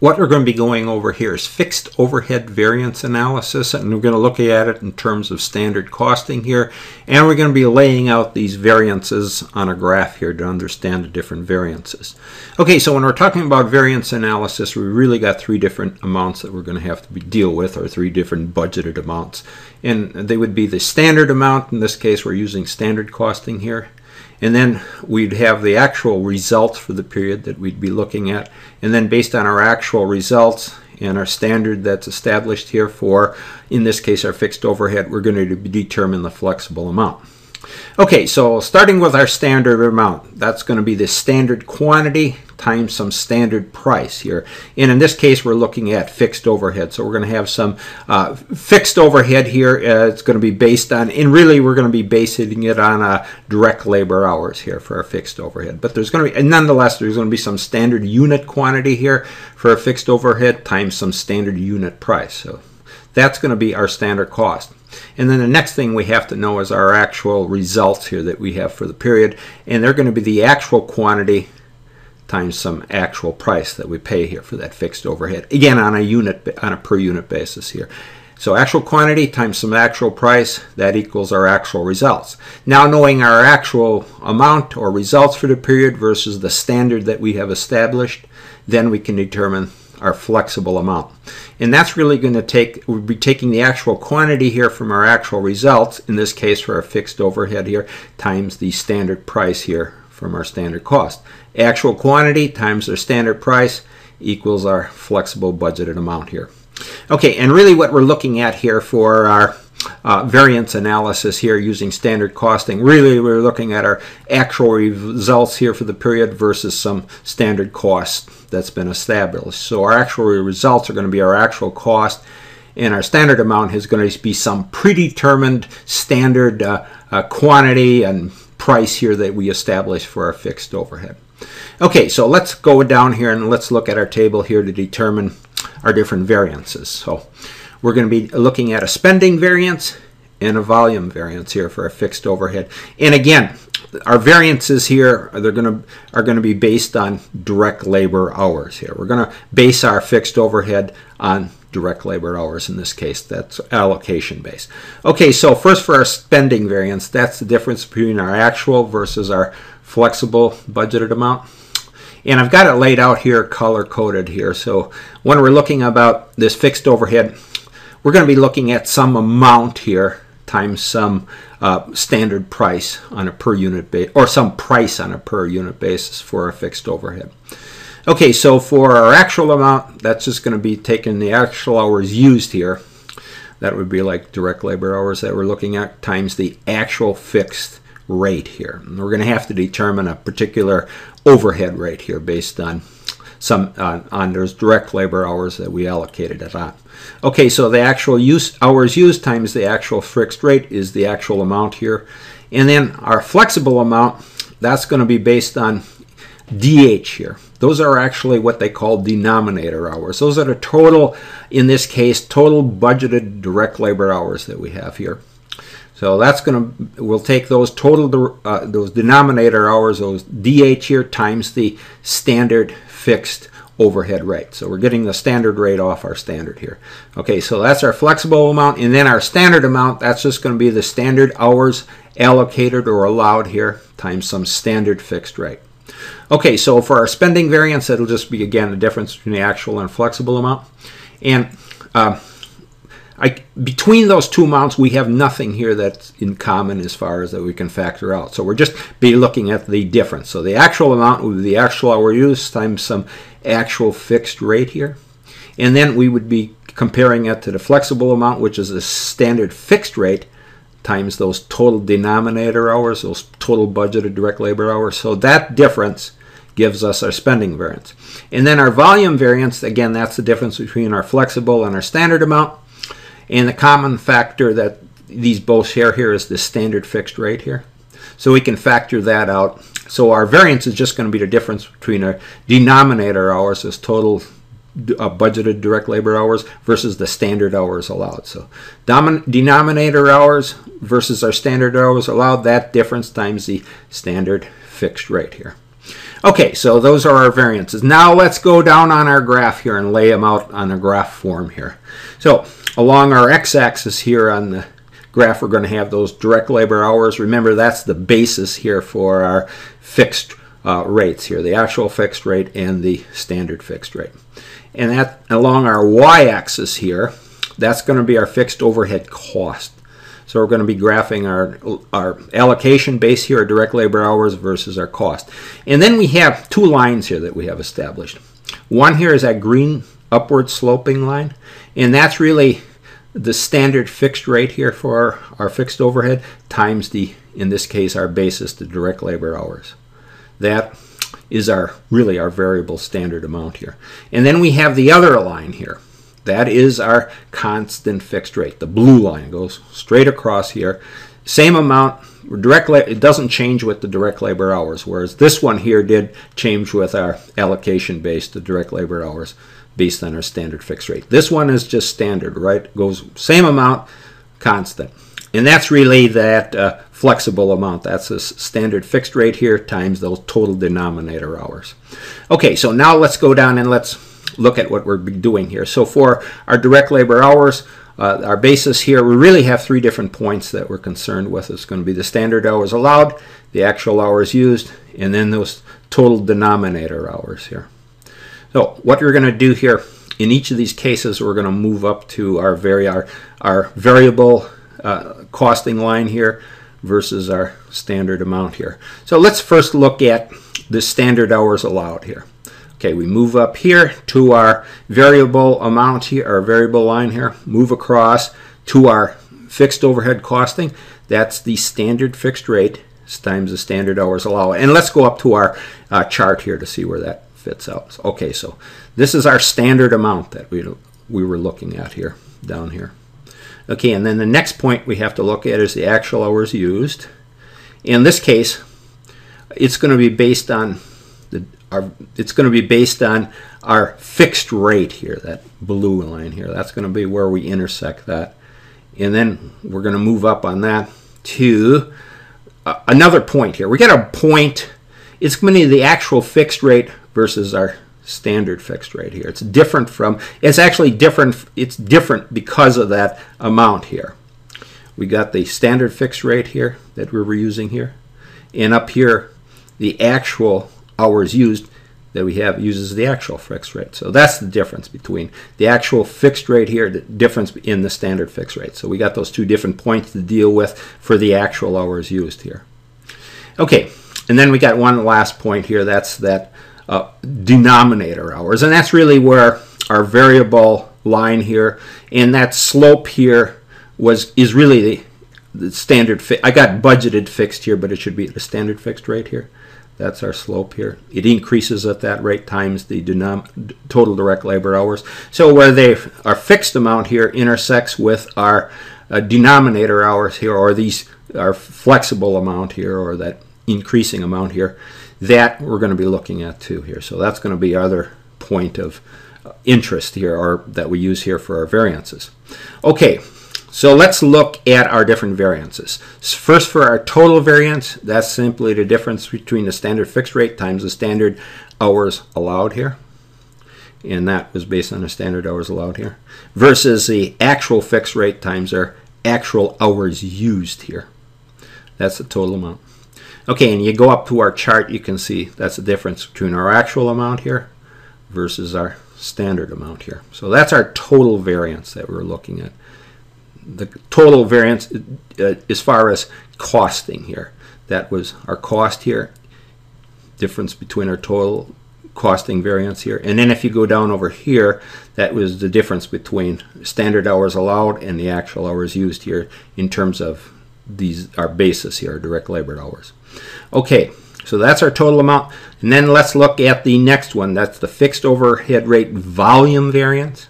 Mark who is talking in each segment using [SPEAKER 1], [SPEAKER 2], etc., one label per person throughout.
[SPEAKER 1] what we're going to be going over here is fixed overhead variance analysis, and we're going to look at it in terms of standard costing here, and we're going to be laying out these variances on a graph here to understand the different variances. Okay, so when we're talking about variance analysis, we really got three different amounts that we're going to have to deal with, or three different budgeted amounts. And they would be the standard amount, in this case we're using standard costing here, and then we'd have the actual results for the period that we'd be looking at. And then based on our actual results and our standard that's established here for, in this case, our fixed overhead, we're going to determine the flexible amount. Okay, so starting with our standard amount, that's going to be the standard quantity times some standard price here. And in this case, we're looking at fixed overhead. So we're going to have some uh, fixed overhead here. Uh, it's going to be based on, and really we're going to be basing it on uh, direct labor hours here for our fixed overhead. But there's going to be, nonetheless, there's going to be some standard unit quantity here for a fixed overhead times some standard unit price. So that's going to be our standard cost. And then the next thing we have to know is our actual results here that we have for the period. And they're going to be the actual quantity times some actual price that we pay here for that fixed overhead. Again, on a unit, on a per unit basis here. So actual quantity times some actual price, that equals our actual results. Now knowing our actual amount or results for the period versus the standard that we have established, then we can determine our flexible amount. And that's really going to take, we'll be taking the actual quantity here from our actual results, in this case for our fixed overhead here, times the standard price here from our standard cost. Actual quantity times our standard price equals our flexible budgeted amount here. Okay, and really what we're looking at here for our uh, variance analysis here using standard costing. Really, we're looking at our actual results here for the period versus some standard cost that's been established. So our actual results are going to be our actual cost, and our standard amount is going to be some predetermined standard uh, uh, quantity and price here that we establish for our fixed overhead. Okay, so let's go down here and let's look at our table here to determine our different variances. So we're going to be looking at a spending variance and a volume variance here for a fixed overhead. And again, our variances here they're going to are going to be based on direct labor hours here. We're going to base our fixed overhead on direct labor hours in this case. That's allocation based. Okay, so first for our spending variance, that's the difference between our actual versus our flexible budgeted amount. And I've got it laid out here color coded here. So when we're looking about this fixed overhead, we're going to be looking at some amount here times some uh, standard price on a per unit base or some price on a per unit basis for a fixed overhead. Okay, so for our actual amount, that's just going to be taking the actual hours used here. That would be like direct labor hours that we're looking at times the actual fixed rate here. And we're going to have to determine a particular overhead rate here based on some uh, on those direct labor hours that we allocated it on. Okay, so the actual use hours used times the actual fixed rate is the actual amount here. And then our flexible amount, that's going to be based on DH here. Those are actually what they call denominator hours. Those are the total, in this case, total budgeted direct labor hours that we have here. So that's going to, we'll take those total, uh, those denominator hours, those DH here, times the standard fixed overhead rate. So we're getting the standard rate off our standard here. Okay, so that's our flexible amount. And then our standard amount, that's just going to be the standard hours allocated or allowed here times some standard fixed rate. Okay, so for our spending variance, it'll just be, again, the difference between the actual and flexible amount. And uh, I, between those two amounts, we have nothing here that's in common as far as that we can factor out. So we're just be looking at the difference. So the actual amount would be the actual hour use times some actual fixed rate here. And then we would be comparing it to the flexible amount, which is a standard fixed rate, times those total denominator hours, those total budgeted direct labor hours. So that difference gives us our spending variance. And then our volume variance, again, that's the difference between our flexible and our standard amount. And the common factor that these both share here is the standard fixed rate here. So we can factor that out. So our variance is just going to be the difference between our denominator hours as total uh, budgeted direct labor hours versus the standard hours allowed. So denominator hours versus our standard hours allowed, that difference times the standard fixed rate here. Okay, so those are our variances. Now let's go down on our graph here and lay them out on a graph form here. So along our x-axis here on the graph, we're going to have those direct labor hours. Remember, that's the basis here for our fixed uh, rates here, the actual fixed rate and the standard fixed rate. And that along our y-axis here, that's going to be our fixed overhead cost. So we're going to be graphing our, our allocation base here, our direct labor hours versus our cost. And then we have two lines here that we have established. One here is that green upward sloping line, and that's really the standard fixed rate here for our, our fixed overhead times the, in this case, our basis, the direct labor hours. That is our really our variable standard amount here. And then we have the other line here. That is our constant fixed rate. The blue line goes straight across here. Same amount, direct it doesn't change with the direct labor hours, whereas this one here did change with our allocation based, the direct labor hours based on our standard fixed rate. This one is just standard, right? Goes same amount, constant. And that's really that uh, flexible amount. That's a standard fixed rate here times those total denominator hours. Okay, so now let's go down and let's look at what we're doing here. So for our direct labor hours, uh, our basis here, we really have three different points that we're concerned with. It's going to be the standard hours allowed, the actual hours used, and then those total denominator hours here. So what we're going to do here, in each of these cases, we're going to move up to our, vari our, our variable uh, costing line here versus our standard amount here. So let's first look at the standard hours allowed here. Okay, we move up here to our variable amount here, our variable line here, move across to our fixed overhead costing. That's the standard fixed rate times the standard hours allowed. And let's go up to our uh, chart here to see where that fits out. Okay, so this is our standard amount that we, we were looking at here, down here. Okay, and then the next point we have to look at is the actual hours used. In this case, it's going to be based on our, it's going to be based on our fixed rate here, that blue line here. That's going to be where we intersect that. And then we're going to move up on that to uh, another point here. We got a point, it's going to be the actual fixed rate versus our standard fixed rate here. It's different from, it's actually different, it's different because of that amount here. We got the standard fixed rate here that we were using here. And up here, the actual hours used that we have uses the actual fixed rate. So that's the difference between the actual fixed rate here, the difference in the standard fixed rate. So we got those two different points to deal with for the actual hours used here. Okay, and then we got one last point here. That's that uh, denominator hours. And that's really where our variable line here and that slope here was is really the, the standard. I got budgeted fixed here, but it should be the standard fixed rate here. That's our slope here. It increases at that rate times the total direct labor hours. So where they our fixed amount here intersects with our uh, denominator hours here, or these our flexible amount here, or that increasing amount here, that we're going to be looking at too here. So that's going to be other point of interest here, or that we use here for our variances. Okay, so let's look at our different variances. First for our total variance, that's simply the difference between the standard fixed rate times the standard hours allowed here. And that was based on the standard hours allowed here. Versus the actual fixed rate times our actual hours used here. That's the total amount. Okay, and you go up to our chart, you can see that's the difference between our actual amount here versus our standard amount here. So that's our total variance that we're looking at the total variance uh, as far as costing here. That was our cost here, difference between our total costing variance here. And then if you go down over here, that was the difference between standard hours allowed and the actual hours used here in terms of these our basis here, our direct labor hours. Okay, so that's our total amount. And then let's look at the next one. That's the fixed overhead rate volume variance.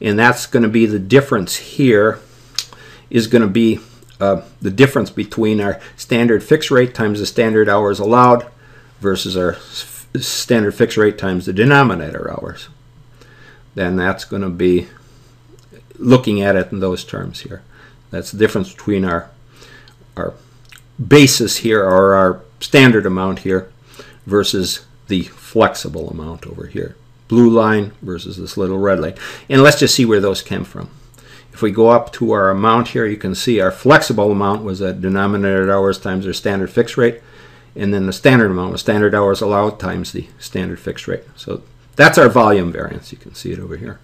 [SPEAKER 1] And that's going to be the difference here is going to be uh, the difference between our standard fixed rate times the standard hours allowed versus our standard fixed rate times the denominator hours. Then that's going to be looking at it in those terms here. That's the difference between our our basis here or our standard amount here versus the flexible amount over here. Blue line versus this little red line. And let's just see where those came from. If we go up to our amount here, you can see our flexible amount was at denominator hours times our standard fixed rate. And then the standard amount was standard hours allowed times the standard fixed rate. So that's our volume variance. You can see it over here.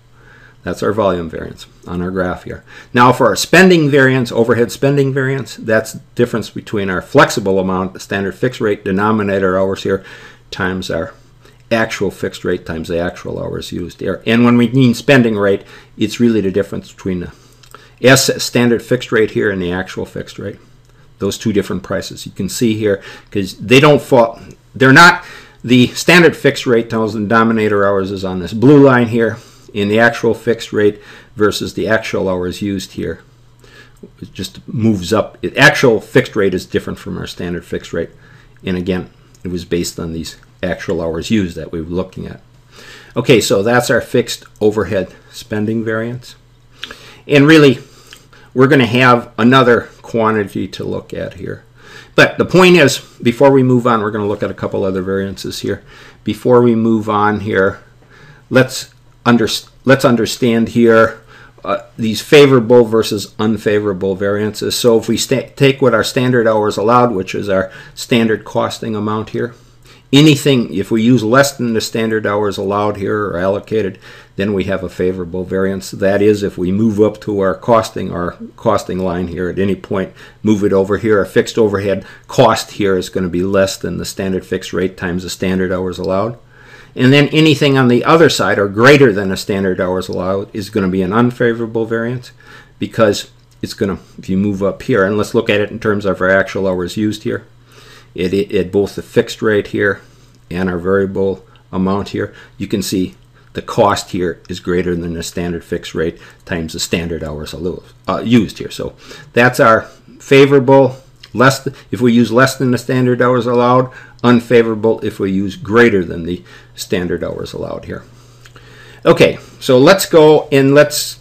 [SPEAKER 1] That's our volume variance on our graph here. Now for our spending variance, overhead spending variance, that's the difference between our flexible amount, the standard fixed rate denominator hours here, times our actual fixed rate times the actual hours used there. And when we mean spending rate, it's really the difference between the S standard fixed rate here and the actual fixed rate. Those two different prices. You can see here, because they don't fall, they're not, the standard fixed rate tells the denominator hours is on this blue line here in the actual fixed rate versus the actual hours used here. It just moves up. The actual fixed rate is different from our standard fixed rate. And again, it was based on these actual hours used that we were looking at. Okay, so that's our fixed overhead spending variance. And really, we're going to have another quantity to look at here. But the point is, before we move on, we're going to look at a couple other variances here. Before we move on here, let's under, let's understand here uh, these favorable versus unfavorable variances. So if we take what our standard hours allowed, which is our standard costing amount here, anything, if we use less than the standard hours allowed here or allocated, then we have a favorable variance. That is, if we move up to our costing, our costing line here at any point, move it over here, our fixed overhead cost here is going to be less than the standard fixed rate times the standard hours allowed. And then anything on the other side or greater than a standard hours allowed is going to be an unfavorable variance because it's going to, if you move up here, and let's look at it in terms of our actual hours used here, it, it, it both the fixed rate here and our variable amount here, you can see the cost here is greater than the standard fixed rate times the standard hours uh, used here. So that's our favorable, less if we use less than the standard hours allowed, unfavorable if we use greater than the standard hours allowed here. Okay, so let's go and let's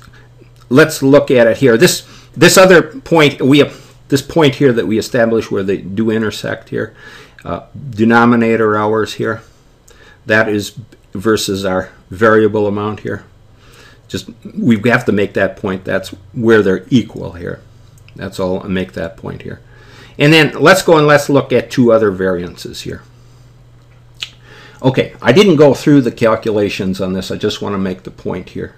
[SPEAKER 1] let's look at it here. This this other point we this point here that we established where they do intersect here, uh, denominator hours here, that is versus our variable amount here. Just we have to make that point. That's where they're equal here. That's all. I make that point here. And then let's go and let's look at two other variances here. Okay, I didn't go through the calculations on this. I just want to make the point here.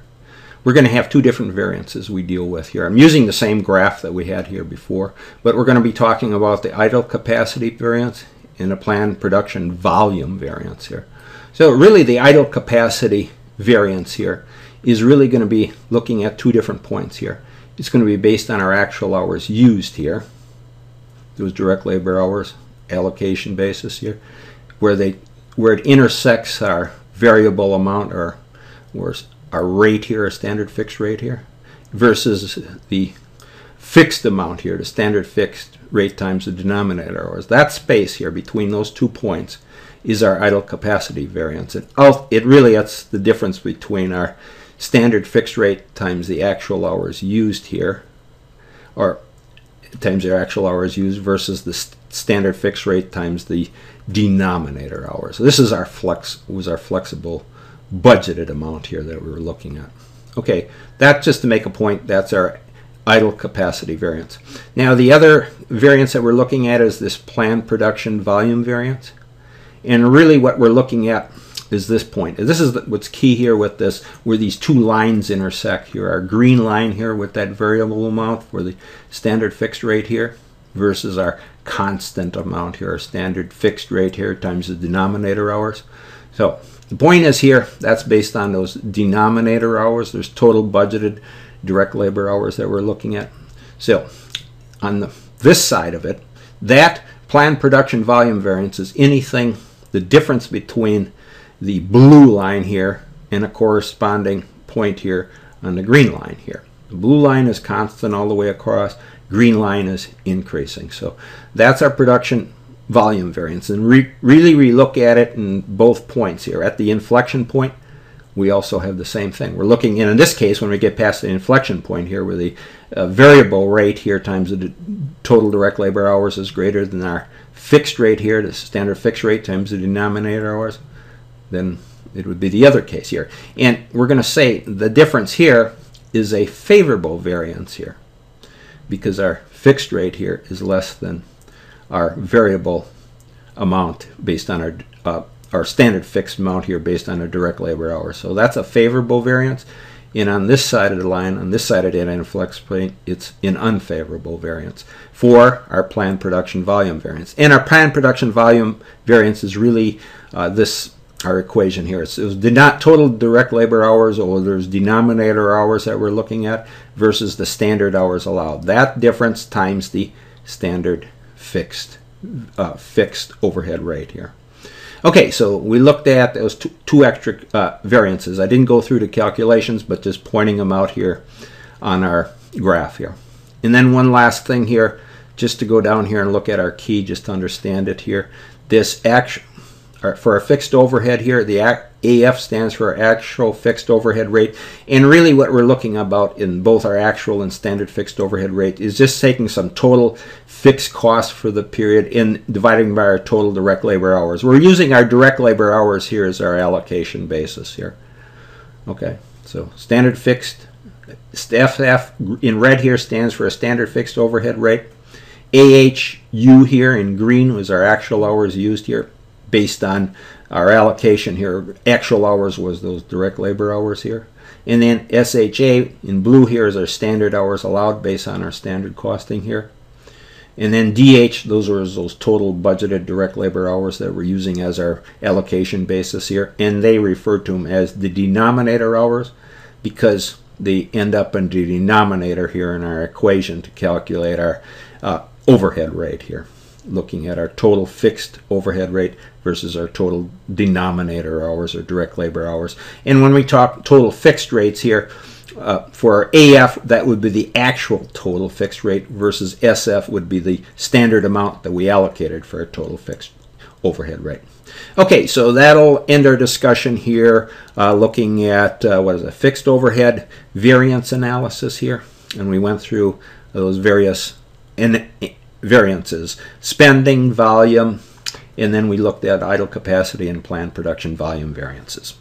[SPEAKER 1] We're going to have two different variances we deal with here. I'm using the same graph that we had here before, but we're going to be talking about the idle capacity variance and the planned production volume variance here. So really the idle capacity variance here is really going to be looking at two different points here. It's going to be based on our actual hours used here those direct labor hours allocation basis here, where they where it intersects our variable amount or, or our rate here, a standard fixed rate here, versus the fixed amount here, the standard fixed rate times the denominator hours. That space here between those two points is our idle capacity variance. And it really that's the difference between our standard fixed rate times the actual hours used here, or times the actual hours used versus the st standard fixed rate times the denominator hours. So this is our flex was our flexible budgeted amount here that we were looking at. Okay, that's just to make a point, that's our idle capacity variance. Now the other variance that we're looking at is this planned production volume variance. And really what we're looking at is this point. This is what's key here with this, where these two lines intersect here. Our green line here with that variable amount for the standard fixed rate here versus our constant amount here, our standard fixed rate here times the denominator hours. So the point is here, that's based on those denominator hours. There's total budgeted direct labor hours that we're looking at. So on the, this side of it, that planned production volume variance is anything, the difference between the blue line here and a corresponding point here on the green line here. The blue line is constant all the way across, green line is increasing. So that's our production volume variance. And re really we look at it in both points here. At the inflection point, we also have the same thing. We're looking in, in this case, when we get past the inflection point here, where the uh, variable rate here times the total direct labor hours is greater than our fixed rate here, the standard fixed rate times the denominator hours then it would be the other case here. And we're going to say the difference here is a favorable variance here because our fixed rate here is less than our variable amount based on our uh, our standard fixed amount here based on our direct labor hours. So that's a favorable variance. And on this side of the line, on this side of the data flex plate, it's an unfavorable variance for our planned production volume variance. And our planned production volume variance is really uh, this our equation here. It's, it not total direct labor hours or there's denominator hours that we're looking at versus the standard hours allowed. That difference times the standard fixed uh, fixed overhead rate here. Okay, so we looked at those two, two extra uh, variances. I didn't go through the calculations, but just pointing them out here on our graph here. And then one last thing here, just to go down here and look at our key, just to understand it here. This action, for our fixed overhead here, the AF stands for actual fixed overhead rate. And really what we're looking about in both our actual and standard fixed overhead rate is just taking some total fixed cost for the period and dividing by our total direct labor hours. We're using our direct labor hours here as our allocation basis here. Okay, so standard fixed, SF in red here stands for a standard fixed overhead rate. AHU here in green was our actual hours used here based on our allocation here. Actual hours was those direct labor hours here. And then SHA in blue here is our standard hours allowed based on our standard costing here. And then DH, those are those total budgeted direct labor hours that we're using as our allocation basis here. And they refer to them as the denominator hours because they end up in the denominator here in our equation to calculate our uh, overhead rate here looking at our total fixed overhead rate versus our total denominator hours or direct labor hours. And when we talk total fixed rates here, uh, for our AF, that would be the actual total fixed rate versus SF would be the standard amount that we allocated for a total fixed overhead rate. Okay, so that'll end our discussion here, uh, looking at uh, what is a fixed overhead variance analysis here, and we went through those various in, variances, spending, volume, and then we looked at idle capacity and planned production volume variances.